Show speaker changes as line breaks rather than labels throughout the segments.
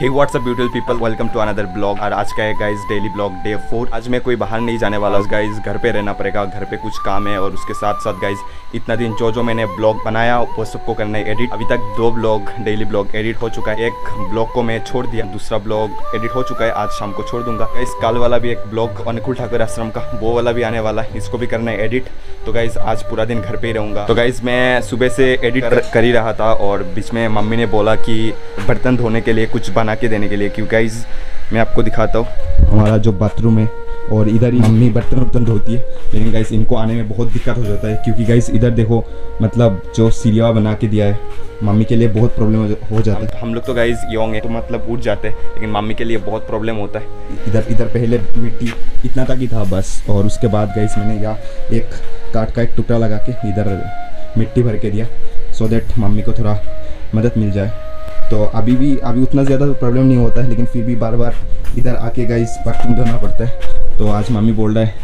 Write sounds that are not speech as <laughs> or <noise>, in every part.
Hey what's up beautiful people welcome to another blog और आज का है guys daily blog day four आज मैं कोई बाहर नहीं जाने वाला गाइस घर पे रहना पड़ेगा घर पे कुछ काम है और उसके साथ साथ गाइस इतना दिन जो जो मैंने ब्लॉग बनाया वो सबको करना है एडिट अभी तक दो ब्लॉग डेली ब्लॉग एडिट हो चुका है. एक ब्लॉग को मैं छोड़ दिया दूसरा ब्लॉग एडिट हो चुका है. आज शाम को छोड़ दूँगा. गाइस कल वाला भी एक ब्लॉग अनुकूल ठाकुर आश्रम का वो वाला भी आने वाला है. इसको भी करना है एडिट तो गाइस आज पूरा दिन घर पे ही रहूँगा. तो गाइस मैं सुबह से एडिट कर, ही रहा था और बीच में मम्मी ने बोला कि बर्तन धोने के लिए कुछ के देने के लिए। क्योंकि गाइज़ मैं आपको दिखाता हूँ। हमारा जो बाथरूम है और इधर ही मम्मी बर्तन वर्तन धोती है। लेकिन गाइस इनको आने में बहुत दिक्कत हो जाता है क्योंकि गाइस इधर देखो मतलब जो सीरिया बना के दिया है मम्मी के लिए बहुत प्रॉब्लम हो जाता है। हम लोग तो गाइस योंग है तो मतलब उठ जाते हैं लेकिन मम्मी के लिए बहुत प्रॉब्लम होता है। इधर इधर पहले मिट्टी इतना तक ही था बस और उसके बाद गाइस मैंने यहाँ एक काट का एक टुकड़ा लगा के इधर मिट्टी भर के दिया सो देट मम्मी को थोड़ा मदद मिल जाए। तो अभी भी अभी उतना ज़्यादा प्रॉब्लम नहीं होता है लेकिन फिर भी बार बार इधर आके गाइस बर्तन धोना पड़ता है। तो आज मम्मी बोल रहा है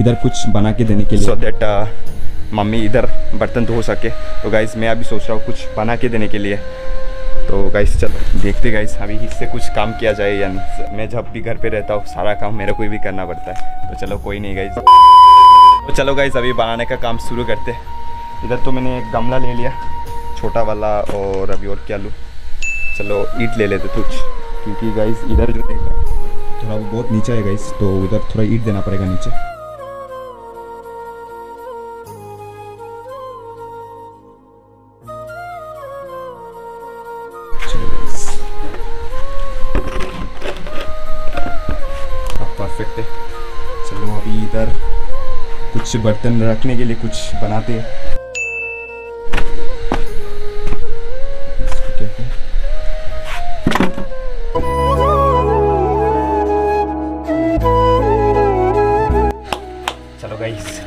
इधर कुछ बना के देने के लिए। So so that uh, mummy इधर बर्तन धो सके। तो गाइस मैं अभी सोच रहा हूँ कुछ बना के देने के लिए। तो गाइस चलो देखते गाइस अभी इससे कुछ काम किया जाए या नहीं। मैं जब भी घर पे रहता हूँ सारा काम मेरे को भी करना पड़ता है। तो चलो कोई नहीं गाइस तो चलो गाइस अभी बनाने का काम शुरू करते इधर तो मैंने एक गमला ले लिया छोटा वाला और अभी और क्या लूँ। चलो ईट ले लेते कुछ क्योंकि गाइस इधर जो देखा थोड़ा बहुत नीचे है गाइस तो इधर थोड़ा ईट देना पड़ेगा नीचे। परफेक्ट है। चलो अभी इधर कुछ बर्तन रखने के लिए कुछ बनाते हैं।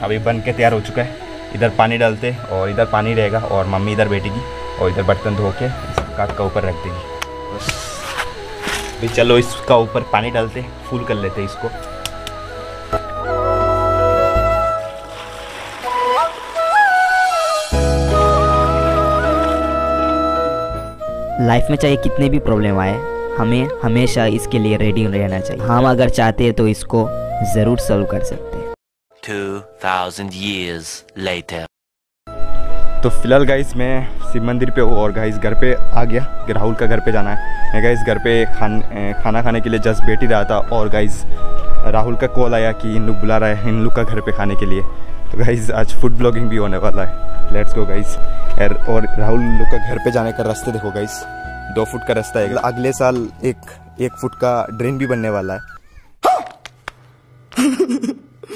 अभी बन के तैयार हो चुका है। इधर पानी डालते और इधर पानी रहेगा और मम्मी इधर बैठेगी और इधर बर्तन धो के काट का ऊपर रख देगी। अभी चलो इसका ऊपर पानी डालते फुल कर लेते इसको।
लाइफ में चाहे कितने भी प्रॉब्लम आए, हमें हमेशा इसके लिए रेडी रहना चाहिए। हम अगर चाहते हैं तो इसको ज़रूर सॉल्व कर सकते
2000 years later. तो फ़िलहाल गाइस मैं शिव मंदिर पे हूँ और गाइस घर पे आ गया। राहुल का घर पे जाना है। मैं गाइस घर पे खान खाना खाने के लिए जस्ट बैठ ही रहा था और गाइस राहुल का कॉल आया कि इन लोग बुला रहा है इन लोग का घर पे खाने के लिए। तो गाइस आज फ़ूड ब्लॉगिंग भी होने वाला है। लेट्स गो गाइस और राहुल लोग का घर पे जाने का रास्ते देखो गाइस दो फुट का रास्ता है। अगले साल एक एक फुट का ड्रेन भी बनने वाला है। <laughs> तो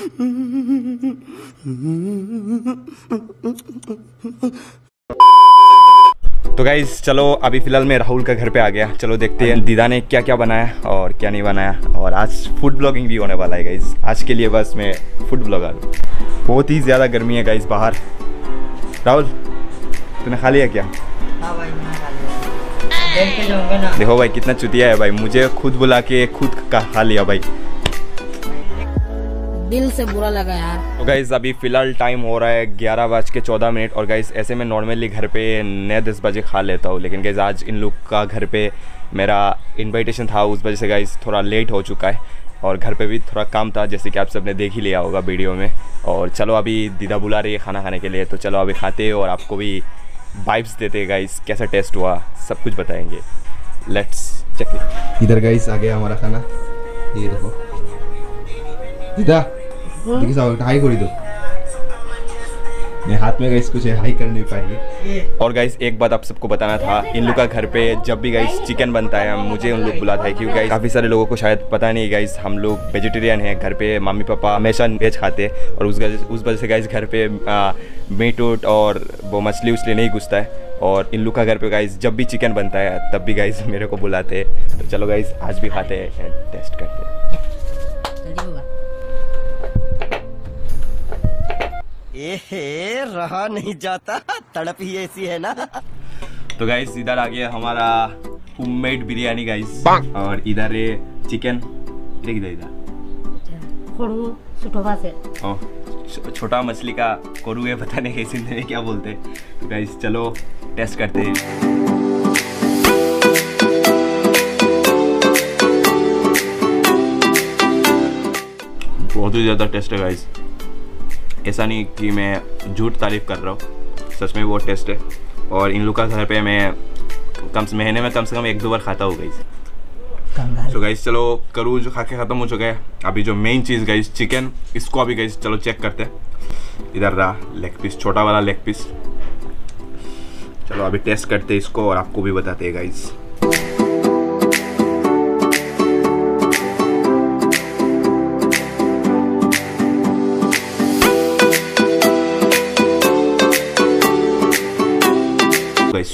गाइज़ चलो अभी फ़िलहाल मैं राहुल का घर पे आ गया। चलो देखते हैं दीदा ने क्या क्या बनाया और क्या नहीं बनाया। और आज फ़ूड ब्लॉगिंग भी होने वाला है गाइज़ आज के लिए बस मैं फ़ूड ब्लॉगर बहुत ही ज़्यादा गर्मी है गाइज़ बाहर। राहुल तूने खा लिया क्या? हाँ भाई देखो भाई कितना चुतिया है भाई। मुझे खुद बुला के खुद खा लिया भाई।
दिल से बुरा लगा यार।
तो गाइज़ अभी फ़िलहाल टाइम हो रहा है ग्यारह बज के चौदह मिनट और गाइज़ ऐसे में नॉर्मली घर पे नए दस बजे खा लेता हूँ। लेकिन गाइज़ आज इन लोग का घर पे मेरा इनविटेशन था उस वजह से गाइज़ थोड़ा लेट हो चुका है। और घर पे भी थोड़ा काम था जैसे कि आप सबने देख ही लिया होगा वीडियो में। और चलो अभी दीदा बुला रही है खाना खाने के लिए तो चलो अभी खाते और आपको भी वाइब्स देते गाइस कैसा टेस्ट हुआ सब कुछ बताएँगे। लेट्स चेक इधर गाइस आ गया हमारा खाना। ये देखो। दीदा देखिए साहब हाई कर दो। मैं हाथ में गाइस कुछ हाई कर नहीं पाएँगे और गाइस एक बात आप सबको बताना था इन लोग का घर पे जब भी गाइस चिकन बनता है मुझे उन लोग बुलाता है क्योंकि गाइस काफ़ी सारे लोगों को शायद पता नहीं गाइस हम लोग वेजिटेरियन हैं घर पे मम्मी पापा हमेशा वेज खाते हैं और उस उस वजह से गाइस घर पे मीट उट और वो मछली उछली नहीं घुसता है। और इन लोग का घर पे गाइस जब भी चिकन बनता है तब भी गाइस <laughs> मेरे को बुलाते हैं। तो चलो गाइस आज भी खाते हैं टेस्ट करते हैं?
ए रहा नहीं जाता। तड़प ही ऐसी है ना।
तो गाइस इधर आ गया हमारा होममेड बिरयानी गाइस और इधर है चिकन देख इधर इधर। हाँ। छोटा मछली का कोरू है पता नहीं कैसे में क्या बोलते। तो गाइस चलो टेस्ट करते हैं। बहुत ही ज़्यादा टेस्ट है गाइस ऐसा नहीं कि मैं झूठ तारीफ़ कर रहा हूँ। सच में वो टेस्ट है। और इन लोग का घर पे मैं कम से महीने में कम से कम एक दो बार खाता हूँ गाइस तो गाइस चलो करूँ जो खा के ख़त्म हो चुका है अभी जो मेन चीज़ गाइस चिकन इसको अभी गाइस चलो चेक करते हैं। इधर रहा लेग पीस छोटा वाला लेग पीस चलो अभी टेस्ट करते हैं इसको और आपको भी बताते हैं गाइस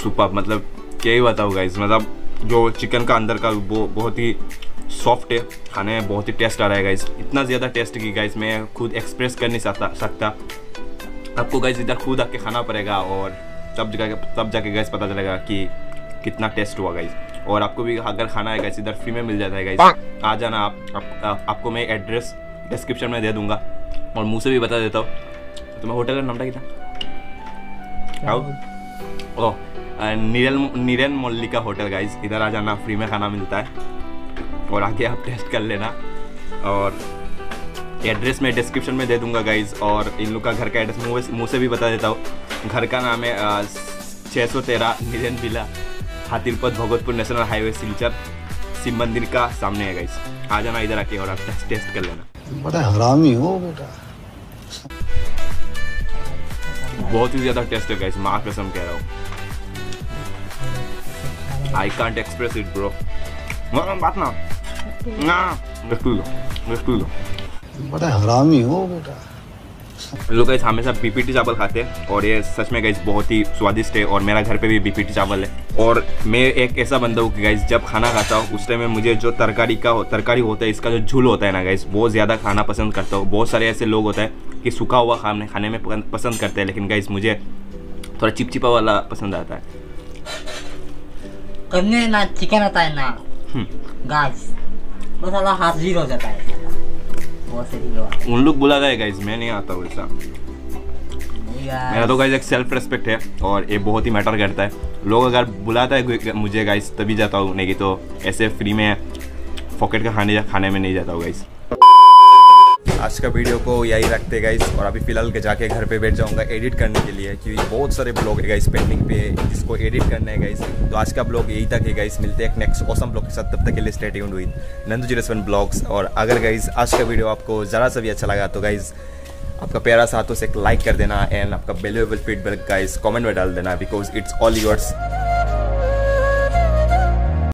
सुपर मतलब क्या ही बताऊँ गाइस मतलब जो चिकन का अंदर का वो बहुत ही सॉफ्ट है खाने में बहुत ही टेस्ट आ रहा है गाइज़ इतना ज़्यादा टेस्ट की गाइस मैं खुद एक्सप्रेस कर नहीं सकता सकता। आपको गाइज़ इधर खुद आके खाना पड़ेगा और तब जाके तब जाके गाइस पता चलेगा कि कितना टेस्ट हुआ गाइज़ और आपको भी अगर खाना है गाइस इधर फ्री में मिल जाता है गाइज़ आ जाना आप, आप, आप आपको मैं एड्रेस डिस्क्रिप्शन में दे दूँगा और मुँह से भी बता देता हूँ। तुम्हें होटल का नाम था कितना? ओह नीरल नीरन मल्लिका होटल गाइज़ इधर आ जाना फ्री में खाना मिलता है। और आगे आप टेस्ट कर लेना। और एड्रेस मैं डिस्क्रिप्शन में दे दूँगा गाइज़ और इन लोग का घर का एड्रेस मुँह से भी बता देता हूँ। घर का नाम है छः सौ तेरह नीरन बिला हातिलपत भगवतपुर नेशनल हाईवे सिलचर। शिव मंदिर का सामने है गाइस आ जाना इधर आके और आप टेस्ट टेस्ट कर लेना।
बड़ा हरामी हो बेटा।
बहुत ही ज़्यादा टेस्ट है गाइस माँ कसम कह रहा हूँ। I can't express it bro बात ना ना लो
बड़ा हरामी हो बेटा।
लोग गाइस हमेशा बीपीटी चावल खाते हैं और ये सच में गाइस बहुत ही स्वादिष्ट है और मेरा घर पे भी बीपीटी चावल है। और मैं एक ऐसा बंदा हूँ कि गाइस जब खाना खाता हूँ उस टाइम में मुझे जो तरकारी का हो तरकारी होता है इसका जो झूल होता है ना गाइस बहुत ज़्यादा खाना पसंद करता हूँ। बहुत सारे ऐसे लोग होते हैं कि सूखा हुआ खाने खाने में पसंद करते हैं लेकिन गाइस मुझे थोड़ा चिपचिपा वाला पसंद आता है।
करने ना चिकन आता है ना
गाइस
गाइस वो साला हाजिर हो जाता है
उन लोग बुला गए गाइस मैं नहीं आता वैसा मेरा तो गाइस एक सेल्फ रेस्पेक्ट है और ये बहुत ही मैटर करता है लोग अगर बुलाता है मुझे गाइस तभी जाता हूँ नहीं कि तो ऐसे फ्री में पॉकेट का खाने खाने में नहीं जाता हूँ गाइस आज का वीडियो को यही रखते गाइस और अभी फ़िलहाल के जाके घर पे बैठ जाऊँगा एडिट करने के लिए, क्योंकि बहुत सारे ब्लॉग है गाइस पेंडिंग पे, जिसको एडिट करना है गाइस तो आज का ब्लॉग यही तक है गाइस मिलते हैं नेक्स्ट ऑसम ब्लॉग के साथ, तब तक के लिए stay tuned with Nandu ji restaurant blogs और अगर गाइस आज का वीडियो आपको ज़रा सा भी अच्छा लगा तो गाइस आपका प्यारा सा हाथों से एक लाइक कर देना एंड आपका वैल्यूएबल फीडबैक गाइस कमेंट में डाल देना बिकॉज़ इट्स ऑल योर्स